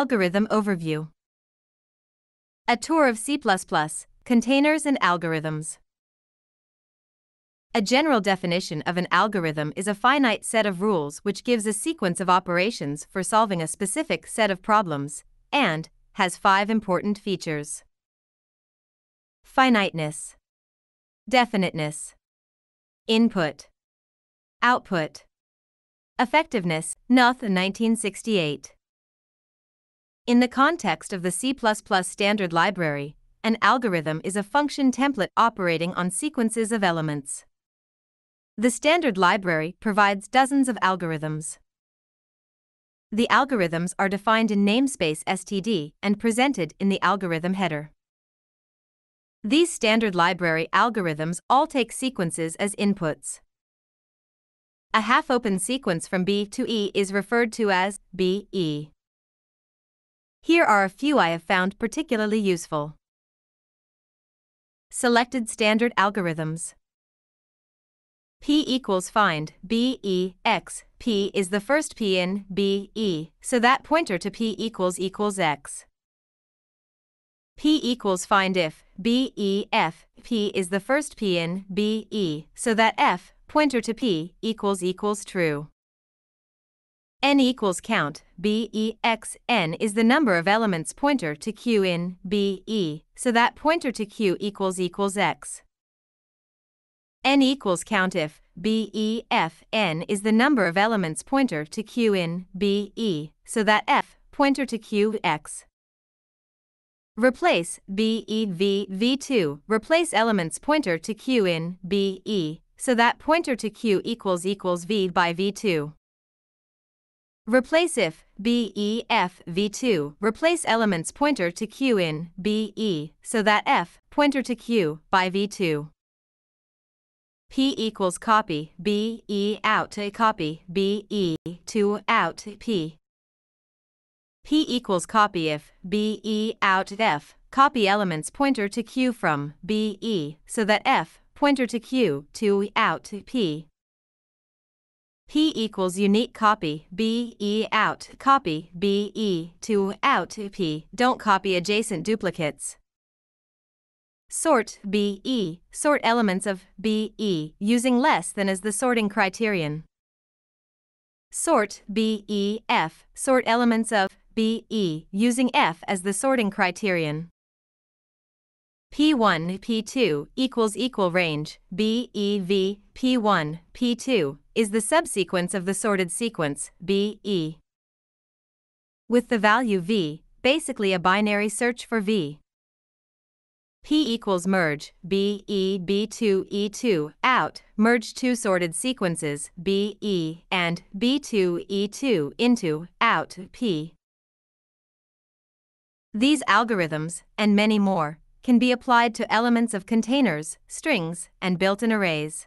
Algorithm Overview A tour of C++, containers and algorithms. A general definition of an algorithm is a finite set of rules which gives a sequence of operations for solving a specific set of problems, and has five important features finiteness, definiteness, input, output, effectiveness. Knuth 1968. In the context of the C++ standard library, an algorithm is a function template operating on sequences of elements. The standard library provides dozens of algorithms. The algorithms are defined in namespace std and presented in the algorithm header. These standard library algorithms all take sequences as inputs. A half-open sequence from B to E is referred to as BE. Here are a few I have found particularly useful. Selected standard algorithms. P equals find B E X. P is the first P in B E, so that pointer to P equals equals X. P equals find if B E F. P is the first P in B E, so that F pointer to P equals equals true n equals count, b e x n is the number of elements pointer to q in b e, so that pointer to q equals equals x. n equals count if b e f n is the number of elements pointer to q in b e, so that f pointer to q x. Replace b e v v2 replace elements pointer to q in b e, so that pointer to q equals equals v by v2. Replace if B E F V2 replace elements pointer to Q in B E so that F pointer to Q by V2. P equals copy B E out to copy B E to out P. P equals copy if B E out F copy elements pointer to Q from B E so that F pointer to Q to out P. P equals unique copy B E out copy B E to out P. Don't copy adjacent duplicates. Sort B E sort elements of B E using less than as the sorting criterion. Sort B E F sort elements of B E using F as the sorting criterion. P1 P2 equals equal range B E V P1 P2 is the subsequence of the sorted sequence B E. With the value V, basically a binary search for V. P equals merge B E B2 E2 out merge two sorted sequences B E and B2 E2 into out P. These algorithms, and many more, can be applied to elements of containers, strings, and built-in arrays.